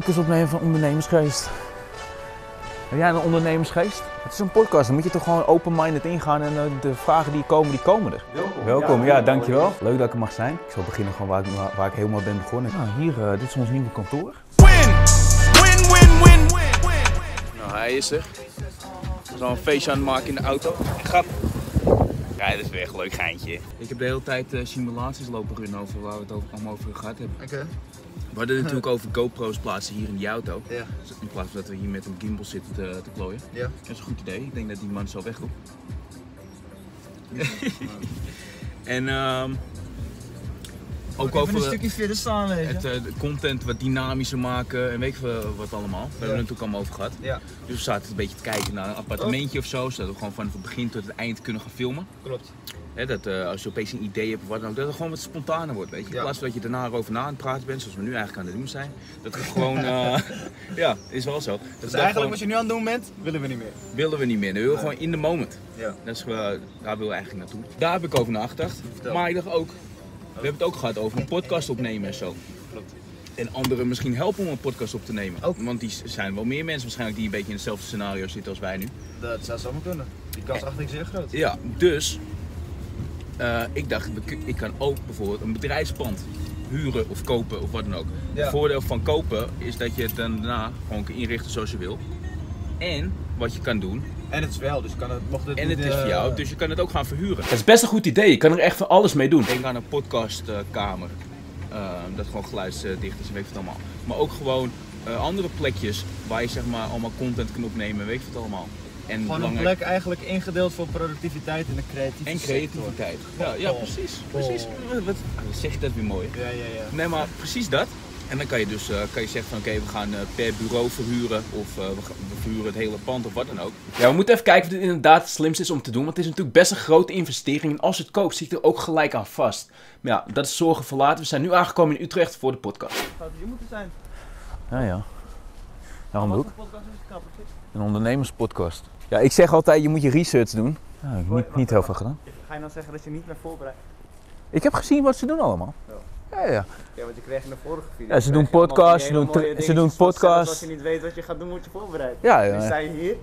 podcast opnemen van Ondernemersgeest. Heb jij een ondernemersgeest? Het is een podcast, dan moet je toch gewoon open-minded ingaan en uh, de vragen die komen, die komen er. Welkom. Welkom, ja, dankjewel. Leuk dat ik er mag zijn. Ik zal beginnen gewoon waar ik, waar, ik helemaal ben begonnen. Nou, hier, uh, dit is ons nieuwe kantoor. Win! Win, win, win, win, win. Nou, hij is er. We zijn een feestje aan het maken in de auto. Ik ga... Ja, dat is weer een leuk geintje. Ik heb de hele tijd uh, simulaties lopen runnen over waar we het over, allemaal over gehad hebben. Oké. We hadden het natuurlijk over GoPro's plaatsen hier in die auto. Ja. In plaats van dat we hier met een gimbal zitten te, te klooien. Ja. Dat is een goed idee. Ik denk dat die man zo wegkomt. en ehm ook over een stukje verder staan, je. het, eh, de content wat dynamischer maken en weet veel wat allemaal. We hebben het natuurlijk allemaal over gehad. Ja, Dus we zaten een beetje te kijken naar een appartementje of zo, zodat we gewoon van het begin tot het eind kunnen gaan filmen. klopt. Dat eh, als je opeens een idee hebt of wat dan ook, dat het gewoon wat spontaner wordt. Weet je? In Ja. plaats van dat je daarna erover na aan het praten bent, zoals we nu eigenlijk aan het doen zijn. Dat we gewoon, eh, ja, is wel zo. Dat Dus eigenlijk gewoon- wat je nu aan het doen bent, willen we niet meer. willen we niet meer. We willen gewoon in de moment. Ja. Dat is, wel- daar willen we eigenlijk naartoe. Daar heb ik over nagedacht. Vertel. Maar ik dacht ook, we hebben het ook gehad over een podcast opnemen en zo. Klopt. En anderen misschien helpen om een podcast op te nemen. Ook. Want die zijn wel meer mensen waarschijnlijk die een beetje in hetzelfde scenario zitten als wij nu. Dat zou zomaar kunnen. Die kans achter ik zeer groot. Ja, dus eh, ik dacht, ik kan ook bijvoorbeeld een bedrijfspand huren of kopen of wat dan ook. Ja. Het voordeel van kopen is dat je het daarna gewoon kan inrichten zoals je wil. En wat je kan doen, En het is wel, dus kan het, mocht het en het is voor eh, jou, dus je kan het ook gaan verhuren. Het is best een goed idee, je kan er echt van alles mee doen. Denk aan een podcastkamer. dat gewoon geluidsdicht is en weet ik wat allemaal. Maar ook gewoon eh, andere plekjes waar je zeg maar allemaal content kan opnemen en weet ik wat allemaal. En Gewoon een belangrijk- plek eigenlijk ingedeeld voor productiviteit en de creatieve En creativiteit. Ja, ja precies. Oh. precies. Wat, wat zeg je dat weer mooi? Ja, ja, ja. Nee, maar precies dat. En dan kan je dus eh, kan je zeggen van oké, we gaan eh, per bureau verhuren of eh, we, gaan- we verhuren het hele pand of wat dan ook. Ja, we moeten even kijken of dit inderdaad het slimste is om te doen. Want het is natuurlijk best een grote investering. En als je het koopt, zit je er ook gelijk aan vast. Maar ja, dat is zorgen voor later. We zijn nu aangekomen in Utrecht voor de podcast. Zou het hier moeten zijn? Ja, ja. Daarom ook. Een ondernemerspodcast. Ja, ik zeg altijd, je moet je research doen. Ik heb niet, niet heel veel gedaan. Ga je dan zeggen dat je niet meer voorbereidt? Ik heb gezien wat ze doen allemaal. Ja, ja. Ja, want je kreeg in de vorige video. Ja, ze doen podcasts, ze doen ze doen podcasts. Als je niet weet wat je gaat doen, moet je voorbereid. Ja, Nu ja. sta je hier.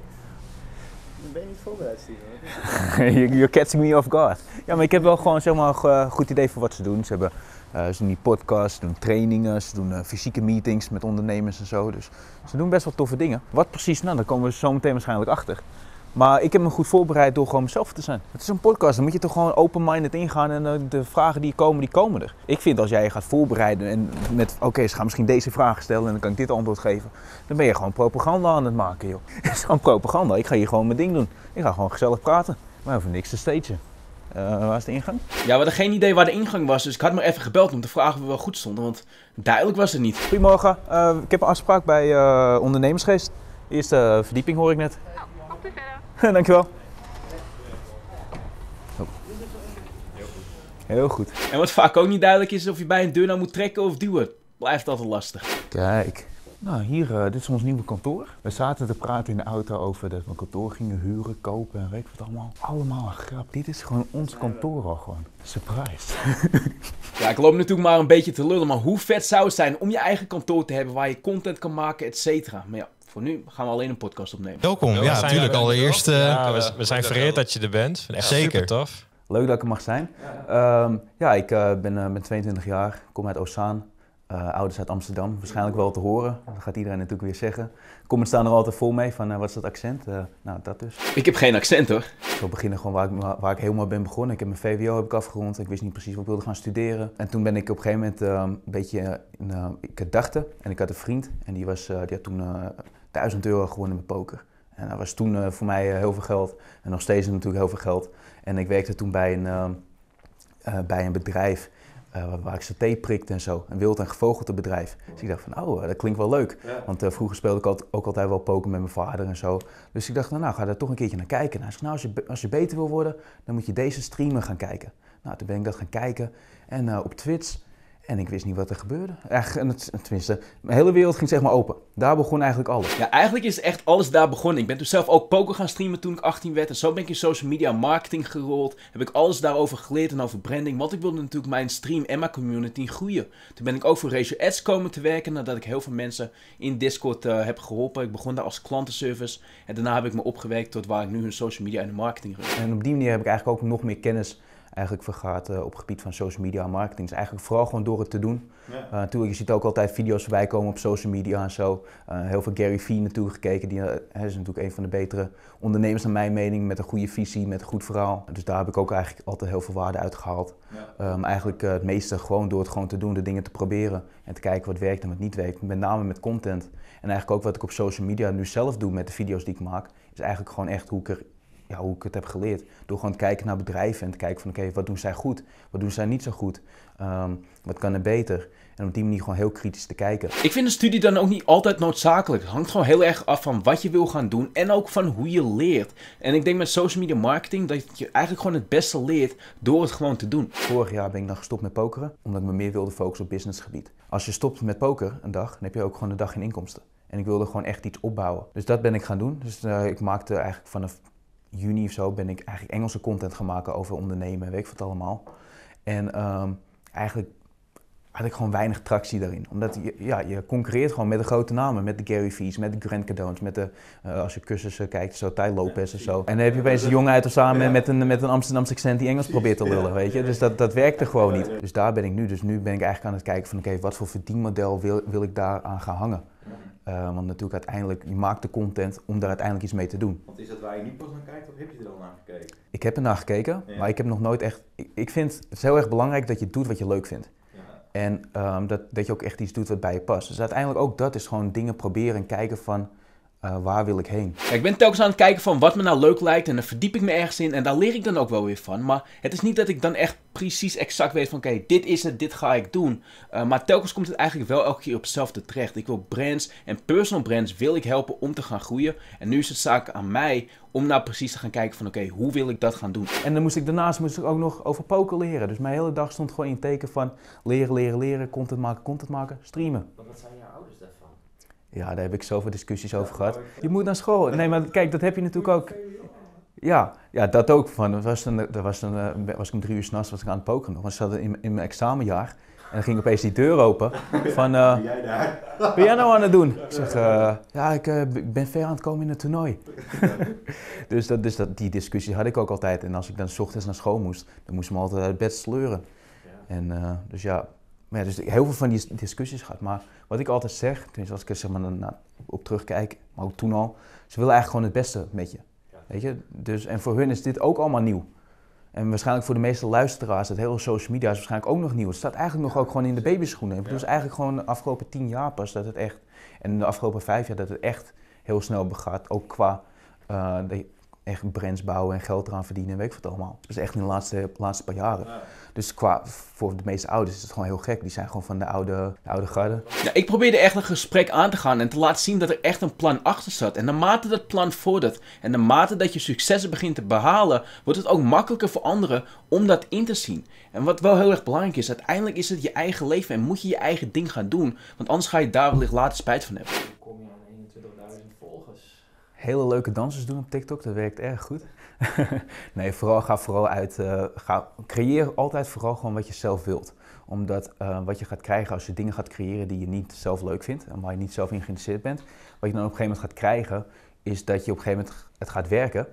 Dan ben je niet voorbereid, Steven. You- You're catching me off guard. Ja, maar ik heb wel gewoon zeg maar, een goed idee voor wat ze doen. Ze, hebben, eh, ze doen die podcasts, doen trainingen, ze doen eh, fysieke meetings met ondernemers en zo. Dus ze doen best wel toffe dingen. Wat precies, nou, daar komen we zo meteen waarschijnlijk achter. Maar ik heb me goed voorbereid door gewoon mezelf te zijn. Het is een podcast, dan moet je toch gewoon open-minded ingaan en eh, de vragen die komen, die komen er. Ik vind als jij je gaat voorbereiden en met, oké, ze gaan misschien deze vraag stellen en dan kan ik dit antwoord geven. Dan ben je gewoon propaganda aan het maken, joh. Het is gewoon propaganda. Ik ga hier gewoon mijn ding doen. Ik ga gewoon gezellig praten. Maar over niks te stagen. Eh, waar is de ingang? Ja, we hadden geen idee waar de ingang was, dus ik had maar even gebeld om te vragen of we wel goed stonden, want duidelijk was het niet. Goedemorgen, Eh, ik heb een afspraak bij eh, Ondernemersgeest. Eerste verdieping hoor ik net. Op weer verder. Dankjewel. Oh. Heel goed. En wat vaak ook niet duidelijk is of je bij een deur nou moet trekken of duwen. Blijft altijd lastig. Kijk. Nou, hier, eh, dit is ons nieuwe kantoor. We zaten te praten in de auto over dat we een kantoor gingen huren, kopen en weet ik wat allemaal. Allemaal een grap. Dit is gewoon ons kantoor al gewoon. Surprise. ja, ik loop natuurlijk maar een beetje te lullen, maar hoe vet zou het zijn om je eigen kantoor te hebben waar je content kan maken, et cetera. Maar ja, voor nu gaan we alleen een podcast opnemen. Welkom, ja, natuurlijk. er. Allereerst, eh, Ja, we, we zijn vereerd dat je er bent. Echt Zeker. super tof. Leuk dat ik er mag zijn. Ja, ja ik eh, ben, eh, ben 22 jaar, kom uit Ozaan. Eh, ouders uit Amsterdam, waarschijnlijk wel te horen. Dat gaat iedereen natuurlijk weer zeggen. Comments staan er altijd vol mee van eh, wat is dat accent? Eh, nou, dat dus. Ik heb geen accent hoor. Ik wil beginnen gewoon waar ik, waar ik helemaal ben begonnen. Ik heb mijn VWO heb ik afgerond. Ik wist niet precies wat ik wilde gaan studeren. En toen ben ik op een gegeven moment een beetje in, eh, ik had dachten. En ik had een vriend en die, was, die had toen eh 1000 euro gewonnen met poker. En dat was toen voor mij heel veel geld. En nog steeds natuurlijk heel veel geld. En ik werkte toen bij een, bij een bedrijf eh, waar ik saté prikte en zo. Een wild en gevogelte bedrijf. Dus ik dacht van, oh, eh, dat klinkt wel leuk. Want eh, vroeger speelde ik altijd- ook altijd wel poker met mijn vader en zo. Dus ik dacht, nou, nou ga daar toch een keertje naar kijken. Zegt, nou, als je, als je beter wil worden, dan moet je deze streamen gaan kijken. Nou, toen ben ik dat gaan kijken. En op Twitch. En ik wist niet wat er gebeurde. Eigenlijk, tenminste, mijn hele wereld ging zeg maar open. Daar begon eigenlijk alles. Ja, eigenlijk is echt alles daar begonnen. Ik ben toen zelf ook poker gaan streamen toen ik 18 werd. En zo ben ik in social media marketing gerold. Heb ik alles daarover geleerd en over branding. Want ik wilde natuurlijk mijn stream en mijn community groeien. Toen ben ik ook voor Ratio Ads komen te werken. Nadat ik heel veel mensen in Discord uh, heb geholpen. Ik begon daar als klantenservice. En daarna heb ik me opgewerkt tot waar ik nu hun social media en de marketing run. En op die manier heb ik eigenlijk ook nog meer kennis eigenlijk vergaat uh, op het gebied van social media marketing. Dus eigenlijk vooral gewoon door het te doen. Ja. Natuurlijk, je ziet ook altijd video's voorbij komen op social media en zo. Uh, heel veel Gary Vee natuurlijk gekeken. Die is natuurlijk een van de betere ondernemers naar mijn mening. Met een goede visie, met een goed verhaal. Dus daar heb ik ook eigenlijk altijd heel veel waarde uit gehaald. Ja. Um, eigenlijk het meeste gewoon door het gewoon te doen, de dingen te proberen. En te kijken wat werkt en wat niet werkt. Met name met content. En eigenlijk ook wat ik op social media nu zelf doe met de video's die ik maak. Is eigenlijk gewoon echt hoe ik er ja, hoe ik het heb geleerd. Door gewoon te kijken naar bedrijven en te kijken van oké, wat doen zij goed? Wat doen zij niet zo goed? Um, wat kan er beter? En op die manier gewoon heel kritisch te kijken. Ik vind een studie dan ook niet altijd noodzakelijk. Het hangt gewoon heel erg af van wat je wil gaan doen en ook van hoe je leert. En ik denk met social media marketing dat je eigenlijk gewoon het beste leert door het gewoon te doen. Vorig jaar ben ik dan gestopt met pokeren, omdat ik me meer wilde focussen op businessgebied. Als je stopt met poker een dag, dan heb je ook gewoon een dag geen inkomsten. En ik wilde gewoon echt iets opbouwen. Dus dat ben ik gaan doen. Dus uh, ik maakte eigenlijk vanaf juni of zo ben ik eigenlijk Engelse content gaan maken over ondernemen en weet ik wat allemaal. En um, eigenlijk had ik gewoon weinig tractie daarin. Omdat je, ja, je concurreert gewoon met de grote namen. Met de Gary Vee's, met de Grant Cardone's, met de, uh, als je cursussen kijkt, zo Ty Lopez en zo. En dan heb je opeens een jongen uit of samen met, een, met een Amsterdamse accent die Engels probeert te lullen, weet je. Dus dat, dat werkte gewoon niet. Dus daar ben ik nu. Dus nu ben ik eigenlijk aan het kijken van, oké, wat voor verdienmodel wil, wil ik daar aan gaan hangen? Uh, want natuurlijk uiteindelijk, je maakt de content om daar uiteindelijk iets mee te doen. Want is dat waar je niet pas naar kijkt of heb je er al naar gekeken? Ik heb er naar gekeken, ja. maar ik heb nog nooit echt... Ik, ik, vind het heel erg belangrijk dat je doet wat je leuk vindt. Ja. En um, dat, dat je ook echt iets doet wat bij je past. Dus uiteindelijk ook dat is gewoon dingen proberen en kijken van... Uh, waar wil ik heen? Ja, ik ben telkens aan het kijken van wat me nou leuk lijkt en dan verdiep ik me ergens in en daar leer ik dan ook wel weer van. Maar het is niet dat ik dan echt precies exact weet van oké, okay, dit is het, dit ga ik doen. Uh, maar telkens komt het eigenlijk wel elke keer op hetzelfde terecht. Ik wil brands en personal brands wil ik helpen om te gaan groeien. En nu is het zaak aan mij om nou precies te gaan kijken van oké, okay, hoe wil ik dat gaan doen? En dan moest ik daarnaast moest ik ook nog over poker leren. Dus mijn hele dag stond gewoon in teken van leren, leren, leren, content maken, content maken, streamen. Wat zijn jouw ouders daarvan? Ja, daar heb ik zoveel discussies over gehad. Je moet naar school. Nee, maar kijk, dat heb je natuurlijk ook. Ja, ja dat ook. Van, dat was, een, dat was, een, was ik om drie uur s'nachts was ik aan het pokeren nog. Want zat in, in mijn examenjaar. En dan ging opeens die deur open. Van, uh, ben jij daar? Wat ben jij nou aan het doen? Ik zeg, uh, ja, ik, uh, ben ver aan het komen in het toernooi. dus dat, dus dat, die discussie had ik ook altijd. En als ik dan s ochtends naar school moest, dan moest ik me altijd uit bed sleuren. En, dus ja, ja, dus heel veel van die discussies gehad. Maar wat ik altijd zeg, tenminste als ik er zeg maar, na, op terugkijk, maar ook toen al, ze willen eigenlijk gewoon het beste met je. Weet je? Dus, en voor hun is dit ook allemaal nieuw. En waarschijnlijk voor de meeste luisteraars, het hele social media is waarschijnlijk ook nog nieuw. Het staat eigenlijk nog ook gewoon in de babyschoenen. Bedoel, dus eigenlijk gewoon de afgelopen tien jaar pas dat het echt, en de afgelopen vijf jaar dat het echt heel snel begaat. Ook qua uh, de, echt brands bouwen en geld eraan verdienen en weet ik wat allemaal. Dat is echt in de laatste, laatste paar jaren. Ja. Dus qua, voor de meeste ouders is het gewoon heel gek. Die zijn gewoon van de oude, de oude garde. Ja, ik probeerde echt een gesprek aan te gaan en te laten zien dat er echt een plan achter zat. En naarmate dat plan vordert en naarmate dat je successen begint te behalen, wordt het ook makkelijker voor anderen om dat in te zien. En wat wel heel erg belangrijk is, uiteindelijk is het je eigen leven en moet je je eigen ding gaan doen. Want anders ga je daar wellicht later spijt van hebben. Kom je aan 21.000 volgers? Hele leuke dansers doen op TikTok, dat werkt erg goed. nee, vooral ga vooral uit. Uh, ga, creëer altijd vooral gewoon wat je zelf wilt. Omdat uh, wat je gaat krijgen als je dingen gaat creëren die je niet zelf leuk vindt en waar je niet zelf in geïnteresseerd bent, wat je dan op een gegeven moment gaat krijgen, is dat je op een gegeven moment het gaat werken.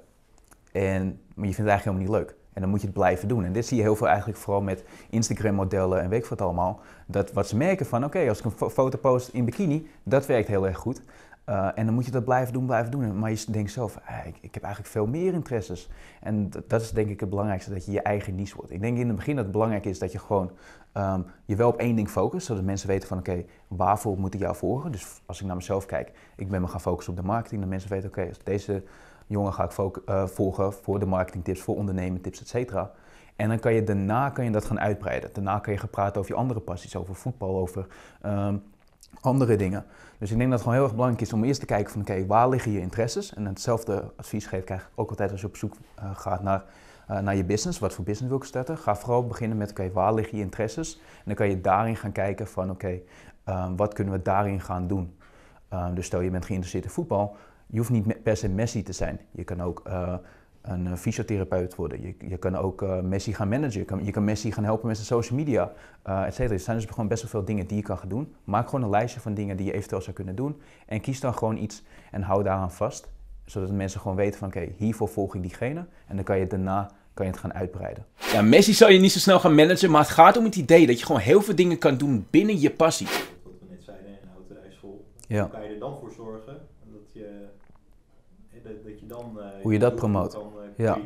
En, maar je vindt het eigenlijk helemaal niet leuk. En dan moet je het blijven doen. En dit zie je heel veel eigenlijk vooral met Instagram-modellen en weet ik wat allemaal. Dat wat ze merken van, oké, als ik een foto post in bikini, dat werkt heel erg goed. Uh, en dan moet je dat blijven doen, blijven doen. Maar je denkt zelf, ah, ik, heb eigenlijk veel meer interesses. En dat is denk ik het belangrijkste, dat je je eigen niche wordt. Ik denk in het begin dat het belangrijk is dat je gewoon um, je wel op één ding focust. Zodat mensen weten van, oké, waarvoor moet ik jou volgen? Dus als ik naar mezelf kijk, ik ben me gaan focussen op de marketing. Dat mensen weten, oké, okay, deze jongen ga ik uh, volgen voor de marketingtips, voor ondernemertips, et cetera. En dan kan je daarna kan je dat gaan uitbreiden. Daarna kan je gaan praten over je andere passies, over voetbal, over um, andere dingen. Dus ik denk dat het gewoon heel erg belangrijk is om eerst te kijken van oké, waar liggen je interesses? En hetzelfde advies geef ik eigenlijk ook altijd als je op zoek uh, gaat naar eh, naar je business. Wat voor business wil ik starten? Ga vooral beginnen met, oké, waar liggen je interesses? En dan kan je daarin gaan kijken van, oké, ehm, wat kunnen we daarin gaan doen? Ehm, dus stel je bent geïnteresseerd in voetbal, je hoeft niet per se Messi te zijn. Je kan ook eh, een eh, fysiotherapeut worden. Je, je kan ook eh, Messi gaan managen. Je kan, je kan Messi gaan helpen met zijn social media, eh et cetera. Er zijn dus gewoon best wel veel dingen die je kan gaan doen. Maak gewoon een lijstje van dingen die je eventueel zou kunnen doen. En kies dan gewoon iets en hou daaraan vast. Zodat mensen gewoon weten van, oké, hiervoor volg ik diegene. En dan kan je daarna kan je het gaan uitbreiden. Ja, Messi zal je niet zo snel gaan managen, maar het gaat om het idee dat je gewoon heel veel dingen kan doen binnen je passie. Wat we net zeiden, is vol. Ja. Hoe kan je er dan voor zorgen dat je, dat, dat je dan... eh, Hoe je dat promoot. kan eh, Ja.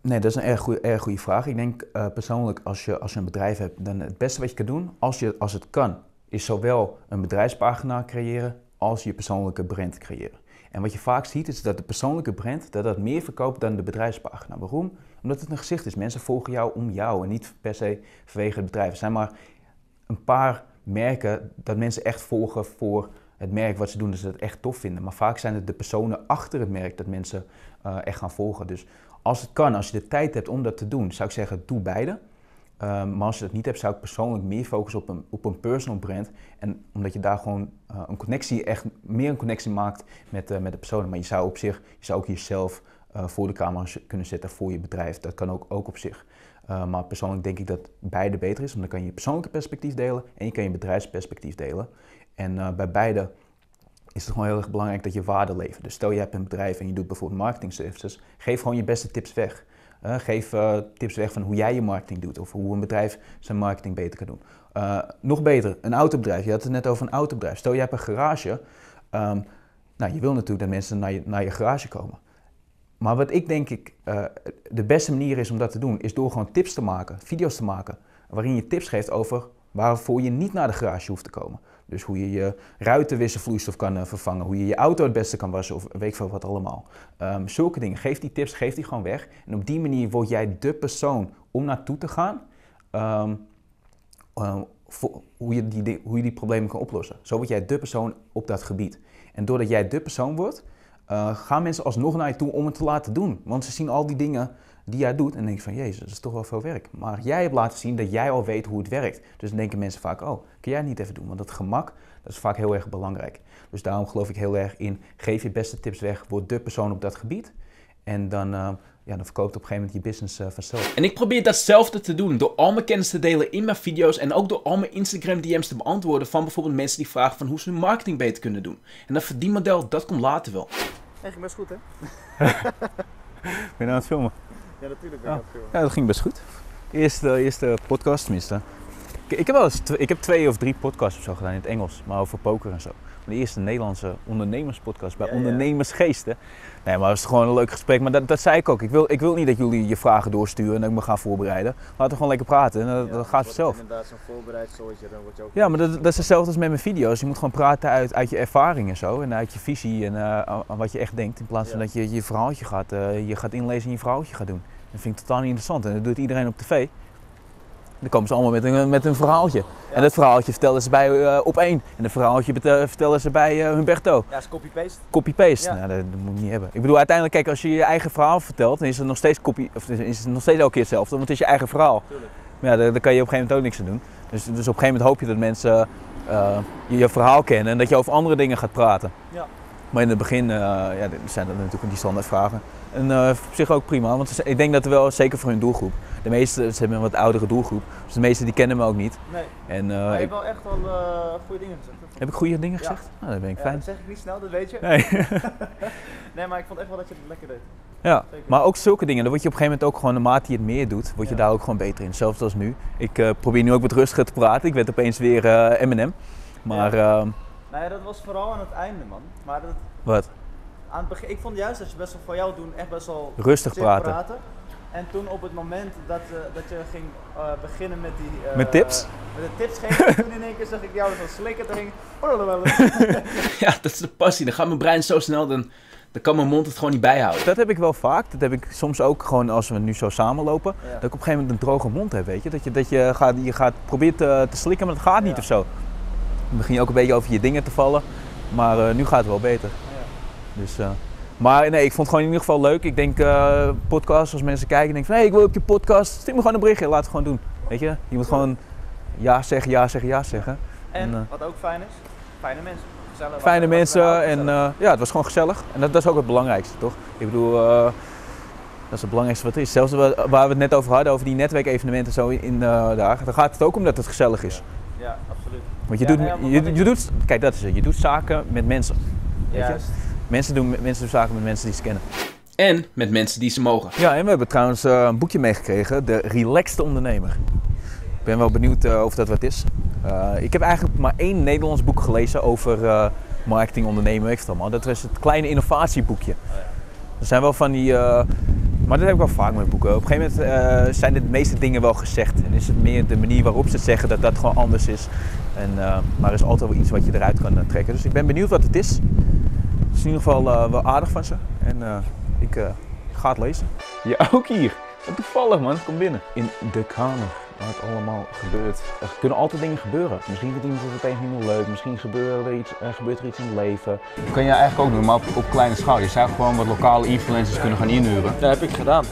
Nee, dat is een erg goede, erg goede vraag. Ik denk eh, persoonlijk, als je, als je een bedrijf hebt, dan het beste wat je kan doen, als, je, als het kan, is zowel een bedrijfspagina creëren als je persoonlijke brand creëren. En wat je vaak ziet, is dat de persoonlijke brand dat dat meer verkoopt dan de bedrijfspagina. Waarom? Omdat het een gezicht is. Mensen volgen jou om jou en niet per se vanwege het bedrijf. Er zijn maar een paar merken dat mensen echt volgen voor het merk wat ze doen, dus ze het echt tof vinden. Maar vaak zijn het de personen achter het merk dat mensen eh, echt gaan volgen. Dus als het kan, als je de tijd hebt om dat te doen, zou ik zeggen, doe beide. Ehm, maar als je dat niet hebt, zou ik persoonlijk meer focussen op een, op een personal brand. En omdat je daar gewoon eh, een connectie, echt meer een connectie maakt met, eh, met de personen. Maar je zou op zich, je zou ook jezelf voor de camera kunnen zetten voor je bedrijf. Dat kan ook, ook op zich. Maar persoonlijk denk ik dat beide beter is, want dan kan je je persoonlijke perspectief delen en je kan je bedrijfsperspectief delen. En uh, bij beide is het gewoon heel erg belangrijk dat je waarde levert. Dus stel je hebt een bedrijf en je doet bijvoorbeeld marketing services, geef gewoon je beste tips weg. Uh, geef uh, tips weg van hoe jij je marketing doet of hoe een bedrijf zijn marketing beter kan doen. Nog beter, een autobedrijf. Je had het net over een autobedrijf. Stel je hebt een garage. Um, nou, je wil natuurlijk dat mensen naar je, naar je garage komen. Maar wat ik denk ik de beste manier is om dat te doen, is door gewoon tips te maken, video's te maken, waarin je tips geeft over waarvoor je niet naar de garage hoeft te komen. Dus hoe je je ruitenwisselvloeistof kan uh, vervangen, hoe je je auto het beste kan wassen of weet ik veel wat allemaal. Um, zulke dingen. Geef die tips, geef die gewoon weg. En op die manier word jij de persoon om naartoe te gaan. Uh, voor, hoe, je die, hoe je die problemen kan oplossen. Zo word jij de persoon op dat gebied. En doordat jij de persoon wordt, uh, gaan mensen alsnog naar je toe om het te laten doen. Want ze zien al die dingen die jij doet en denken van, jezus, dat is toch wel veel werk. Maar jij hebt laten zien dat jij al weet hoe het werkt. Dus dan denken mensen vaak, oh, kun jij het niet even doen? Want dat gemak, dat is vaak heel erg belangrijk. Dus daarom geloof ik heel erg in, geef je beste tips weg, word de persoon op dat gebied. En dan, uh, ja, dan verkoopt op een gegeven moment je business uh, vanzelf. En ik probeer datzelfde te doen door al mijn kennis te delen in mijn video's en ook door al mijn Instagram DM's te beantwoorden van bijvoorbeeld mensen die vragen van hoe ze hun marketing beter kunnen doen. En dat verdienmodel, dat komt later wel. Ging best goed hè? Ben je nou aan het filmen? Ja, natuurlijk ben ik oh. aan het filmen. Ja, dat ging best goed. Eerste, eerste podcast tenminste. Ik, ik heb wel eens ik heb twee of drie podcasts of zo gedaan in het Engels, maar over poker en zo. De eerste Nederlandse ondernemerspodcast bij Ja, ja. Nee, maar het was gewoon een leuk gesprek. Maar dat, dat zei ik ook. Ik wil, ik wil niet dat jullie je vragen doorsturen en dat ik me ga voorbereiden. Laten we gewoon lekker praten en dat, Ja, dat gaat vanzelf. Inderdaad, zo'n voorbereid soortje, dan word je ook... Ja, maar dat, dat is hetzelfde als met mijn video's. Je moet gewoon praten uit, uit je ervaring en zo. En uit je visie en uh, aan wat je echt denkt. In plaats van Ja. dat je je verhaaltje gaat, uh, je gaat inlezen en je verhaaltje gaat doen. Dat vind ik totaal niet interessant. En dat doet iedereen op tv. Dan komen ze allemaal met een, met een verhaaltje. En dat verhaaltje vertellen ze bij uh, op één. En dat verhaaltje vertellen ze bij uh, Humberto. Ja, is copy-paste. Copy-paste. Ja. Nou, dat, dat, moet je niet hebben. Ik bedoel, uiteindelijk, kijk, als je je eigen verhaal vertelt, dan is het nog steeds, copy, of is het nog steeds elke keer hetzelfde. Want het is je eigen verhaal. Tuurlijk. Maar ja, daar, daar, kan je op een gegeven moment ook niks aan doen. Dus, dus op een gegeven moment hoop je dat mensen uh, je, je verhaal kennen en dat je over andere dingen gaat praten. Ja. Maar in het begin ja, zijn dat natuurlijk die standaardvragen. En op zich ook prima, want ik denk dat er wel, zeker voor hun doelgroep, de meeste, ze hebben een wat oudere doelgroep, dus de meeste die kennen me ook niet. Nee, en, maar je ik, hebt wel echt wel uh, goede dingen gezegd. heb ik goede dingen Ja. gezegd? Nou, dat ben ik fijn. dat zeg ik niet snel, dat weet je. Nee. nee, maar ik vond echt wel dat je het lekker deed. Ja, Zeker. maar ook zulke dingen, dan word je op een gegeven moment ook gewoon, naarmate je het meer doet, word je daar ook gewoon beter in. Zelfs als nu. Ik uh, probeer nu ook wat rustiger te praten. Ik werd opeens weer M&M. Maar, uh, Nou ja, dat was vooral aan het einde, man. Maar dat, wat? aan het begin, ik vond juist dat je best wel voor jou doen echt best wel Rustig zit praten. En toen op het moment dat, uh, dat je ging uh, beginnen met die... Uh, Met tips? Met de tips geven, toen in één keer zag ik jou zo slikken erin. ja, dat is de passie. Dan gaat mijn brein zo snel, dan, dan kan mijn mond het gewoon niet bijhouden. Dat heb ik wel vaak. Dat heb ik soms ook gewoon als we nu zo samenlopen. Ja. Dat ik op een gegeven moment een droge mond heb, weet je. Dat je, dat je, gaat, je gaat probeert te, te slikken, maar dat gaat niet Ja. of zo. Dan begin je ook een beetje over je dingen te vallen. Maar uh, nu gaat het wel beter. Ja. Dus uh, Maar nee, ik vond het gewoon in ieder geval leuk. Ik denk, eh podcast, als mensen kijken en denken van hé, ik wil op je podcast, stuur me gewoon een berichtje, laat het gewoon doen. Weet je, je moet gewoon ja zeggen, ja zeggen, ja zeggen. En En, eh, wat ook fijn is, fijne mensen. Gezellig, Fijne mensen en eh, ja, het was gewoon gezellig. En dat, dat is ook het belangrijkste, toch? Ik bedoel, dat is het belangrijkste wat er is. Zelfs wa- waar we het net over hadden, over die netwerkevenementen zo in uh, daar, dan gaat het ook om dat het gezellig is. Ja, absoluut. Want je, Ja, doet, je, doet, kijk dat is het, je doet zaken met mensen. Weet je? Mensen doen, mensen doen zaken met mensen die ze kennen. En met mensen die ze mogen. Ja, en we hebben trouwens eh, een boekje meegekregen, De Relaxed Ondernemer. Ik ben wel benieuwd eh, of dat wat is. Eh, ik heb eigenlijk maar één Nederlands boek gelezen over marketing, ondernemen, weet ik allemaal. Dat was het kleine innovatieboekje. Er zijn wel van die, maar dat heb ik wel vaak met boeken. Op een gegeven moment zijn de meeste dingen wel gezegd. En is het meer de manier waarop ze het zeggen dat dat gewoon anders is. En, maar er is altijd wel iets wat je eruit kan trekken. Dus ik ben benieuwd wat het is. Het is in ieder geval eh, wel aardig van ze. En eh, ik eh, ga het lezen. Ja, ook hier. Wat toevallig man, het komt binnen. In de kamer waar het allemaal gebeurt. Er kunnen altijd dingen gebeuren. Misschien vindt iemand het opeens niet meer leuk. Misschien gebeurt er iets, er gebeurt er iets in het leven. Dat kan je eigenlijk ook doen, maar op, op kleine schaal. Je zou gewoon wat lokale influencers kunnen gaan inhuren. Dat heb ik gedaan.